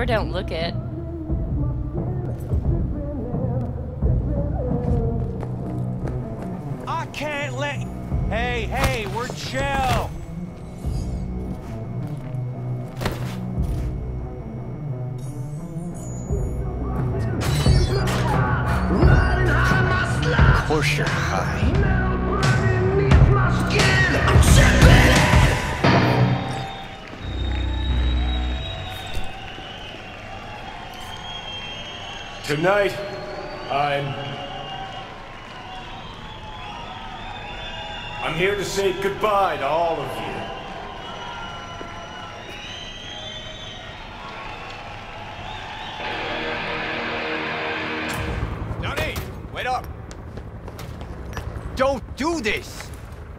Sure don't look it. I can't let... Hey, hey, we're chill. Of course you're high. Tonight, I'm... I'm here to say goodbye to all of you. Johnny, wait up. Don't do this.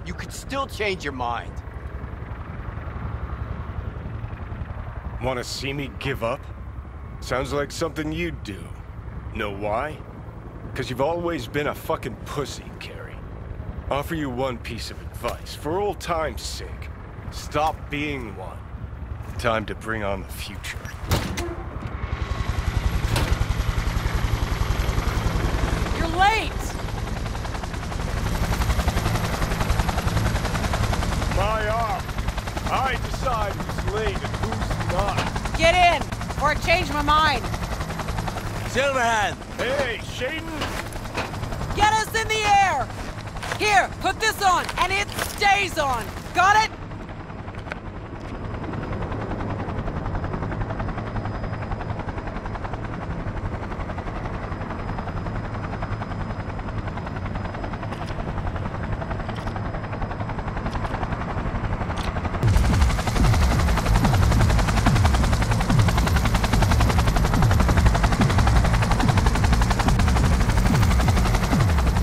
You could still change your mind. Want to see me give up? Sounds like something you'd do. Know why? Because you've always been a fucking pussy, Kerry. Offer you one piece of advice, for old time's sake. Stop being one. Time to bring on the future. You're late! My arm. I decide who's late and who's not. Get in, or I change my mind. Silverhand! Hey, Shaden! Get us in the air! Here, put this on, and it stays on. Got it?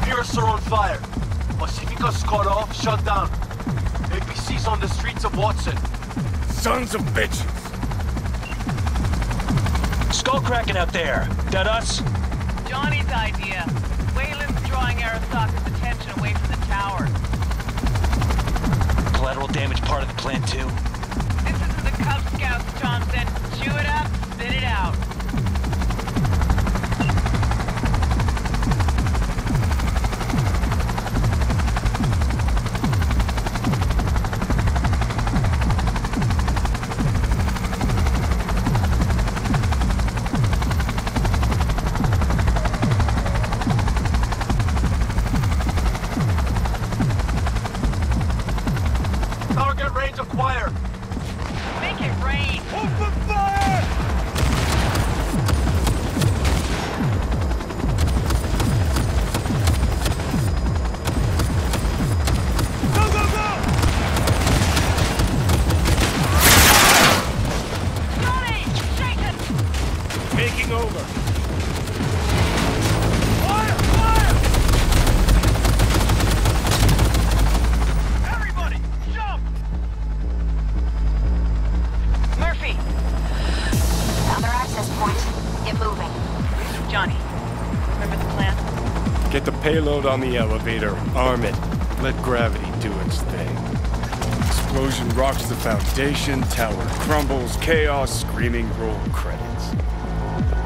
Pierce are on fire. Pacifica's cut off, shut down. APC's on the streets of Watson. Sons of bitches! Skull cracking out there. That us? Johnny's idea. Weyland's drawing Arasaka's attention away from the tower. Collateral damage part of the plan too. This isn't the Cub Scouts, Johnson. Chew it up, spit it out. Payload on the elevator, arm it, let gravity do its thing. Explosion rocks the foundation, tower crumbles, chaos, screaming roll credits.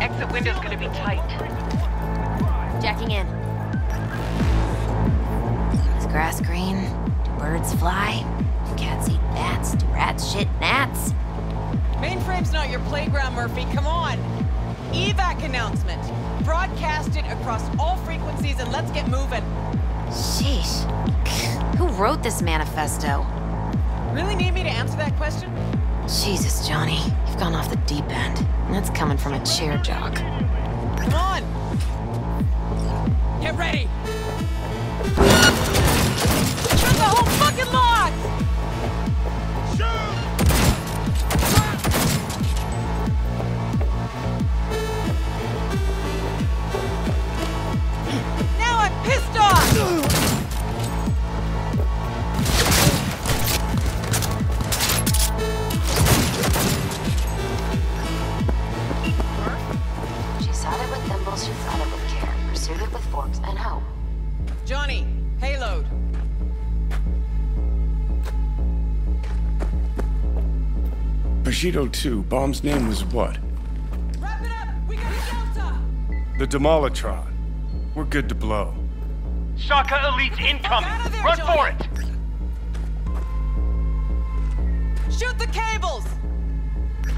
Exit window's gonna be tight. Jacking in. Is grass green? Do birds fly? Do cats eat bats? Do rats shit gnats? Mainframe's not your playground, Murphy. Come on. Evac announcement. Broadcast it across all frequencies and let's get moving. Sheesh. Who wrote this manifesto? Really need me to answer that question? Jesus, Johnny. You've gone off the deep end. And that's coming from a chair jock. Come on. Get ready. Turn the whole fucking! Bushido 2, Bomb's name was what? Wrap it up! We got shelter! The Demolitron. We're good to blow. Shaka Elite's incoming! there, Run Johnny. for it! Shoot the cables! Get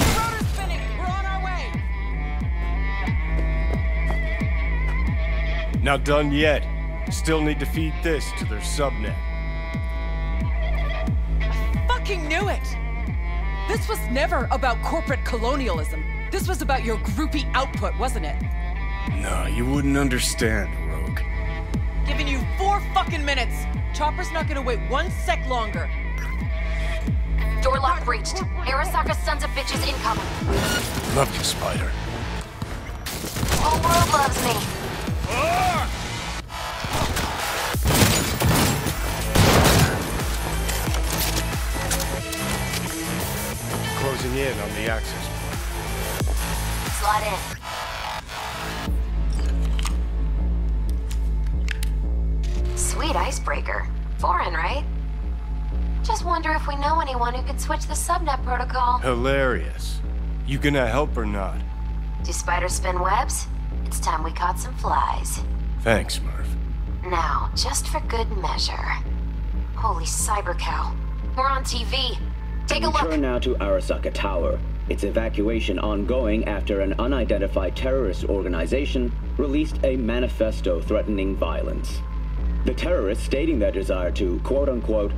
the rotor spinning! We're on our way! Not done yet. Still need to feed this to their subnet. This was never about corporate colonialism. This was about your groupie output, wasn't it? No, you wouldn't understand, Rogue. Giving you four fucking minutes. Chopper's not gonna wait one sec longer. Door lock breached. Arasaka sons of bitches incoming. Love you, Spider. Whole world loves me. Ah! Closing in on the access point. Slide in. Sweet icebreaker. Foreign, right? Just wonder if we know anyone who could switch the subnet protocol. Hilarious. You gonna help or not? Do spiders spin webs? It's time we caught some flies. Thanks, Murph. Now, just for good measure. Holy cyber cow. We're on TV. Take a look. turn now to Arasaka Tower. Its evacuation ongoing after an unidentified terrorist organization released a manifesto threatening violence. The terrorists stating their desire to, quote unquote,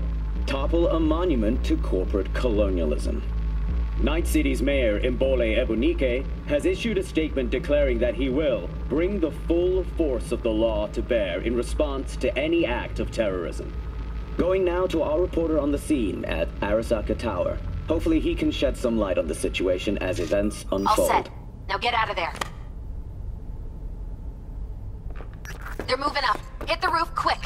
topple a monument to corporate colonialism. Night City's mayor, Imbole Ebunike, has issued a statement declaring that he will bring the full force of the law to bear in response to any act of terrorism. Going now to our reporter on the scene at Arasaka Tower. Hopefully he can shed some light on the situation as events unfold. All set. Now get out of there. They're moving up. Hit the roof quick.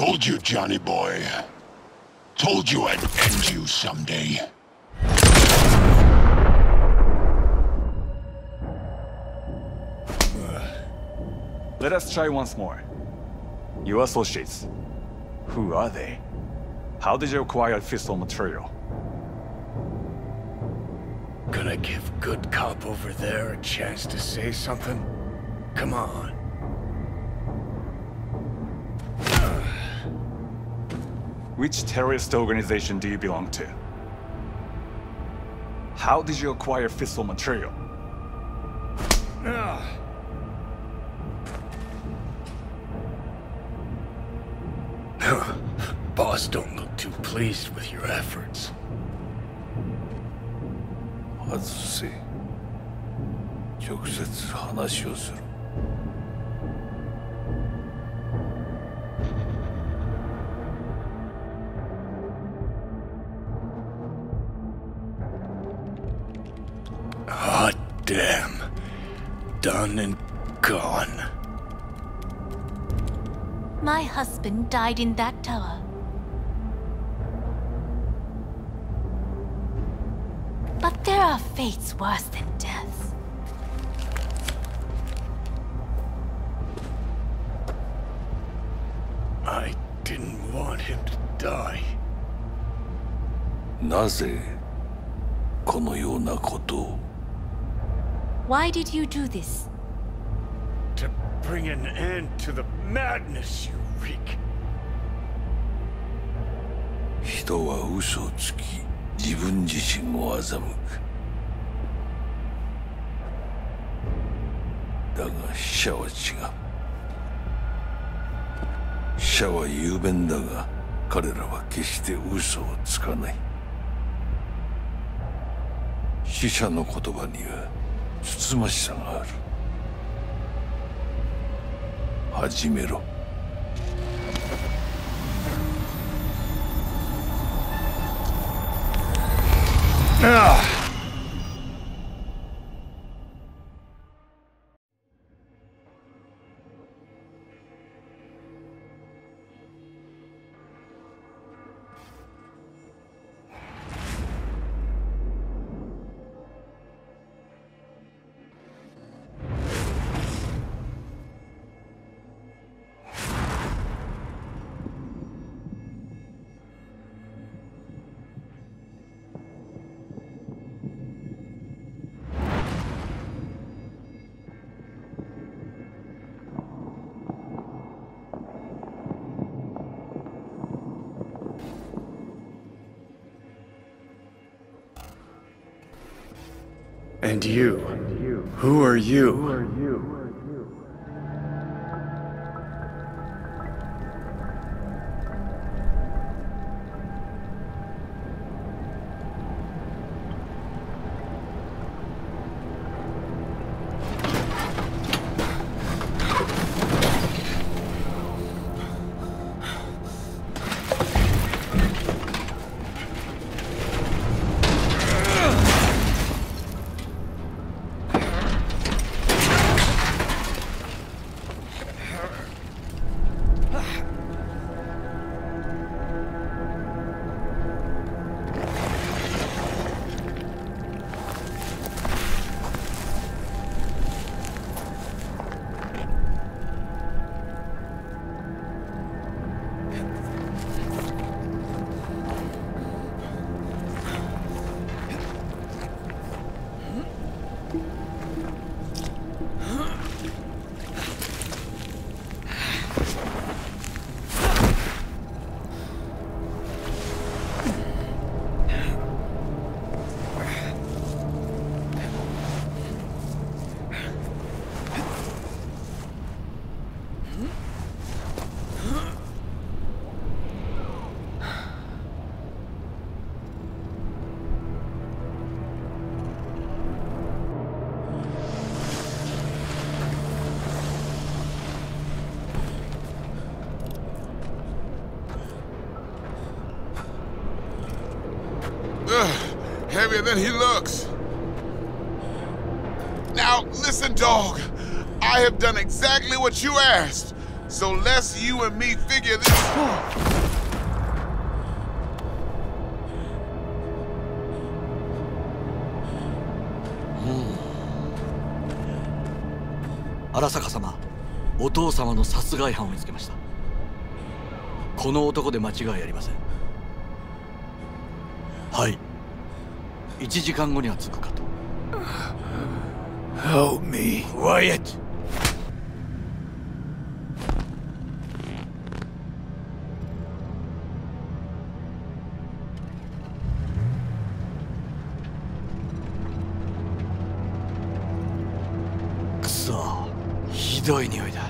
Told you, Johnny boy. Told you I'd end you someday. Let us try once more. Your associates. Who are they? How did you acquire fissile material? Gonna give good cop over there a chance to say something? Come on. Which terrorist organization do you belong to? How did you acquire fissile material? Boss don't look too pleased with your efforts. 外せ直接話をする Done and gone. My husband died in that tower. But there are fates worse than death. I didn't want him to die. なぜこのようなことを Why did you do this? Bring an end to the madness you wreak. 人は嘘をつき自分自身を欺く。だが死者は違う。死者は雄弁だが彼らは決して嘘をつかない。死者の言葉にはつつましさがある。始めろ。あ And you, who are you? Heavier than he looks. Now, listen, dog. I have done exactly what you asked. So let's you and me figure this. out. 荒坂様お父様の殺害犯を見つけましたこの男で間違いありませんはい1時間後には着くかと Help me. Quiet! くそひどい匂いだ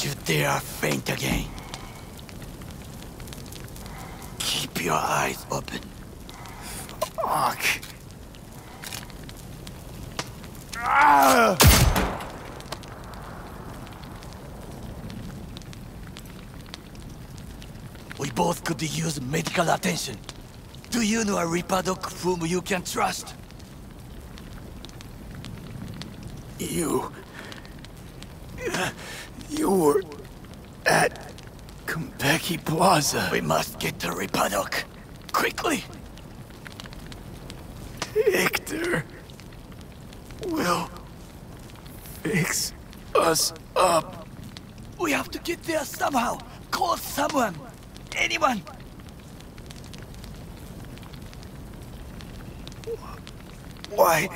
You dare faint again. Keep your eyes open. Fuck. Ah! We both could use medical attention. Do you know a ripperdoc whom you can trust? You... You were... at... Konpeki Plaza. We must get to Doc. Quickly! Victor... will... fix us up. We have to get there somehow. Call someone. Anyone. Why...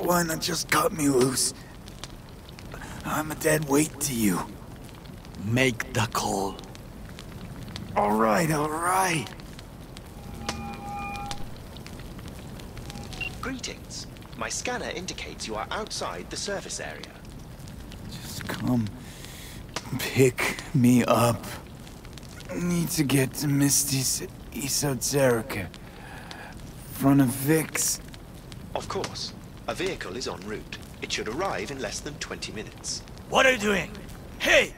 Why not just cut me loose? I'm a dead weight to you. Make the call. Alright, alright. Greetings. My scanner indicates you are outside the service area. Just come... pick me up. Need to get to Misty's Esoterica. Front of Vic's. Of course. A vehicle is en route. It should arrive in less than 20 minutes. What are you doing? Hey!